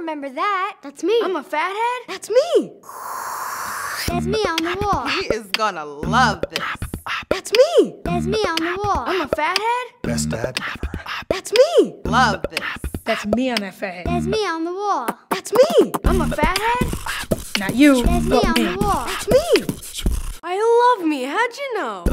remember that. That's me. I'm a fathead. That's me. That's me on the wall. He is gonna love this. That's me. That's me on the wall. I'm a fathead. Best dad ever. That's me. Love this. That's me on that fathead. That's me on the wall. That's me. I'm a fathead. Not you, That's me on me. the wall. That's me. I love me. How'd you know?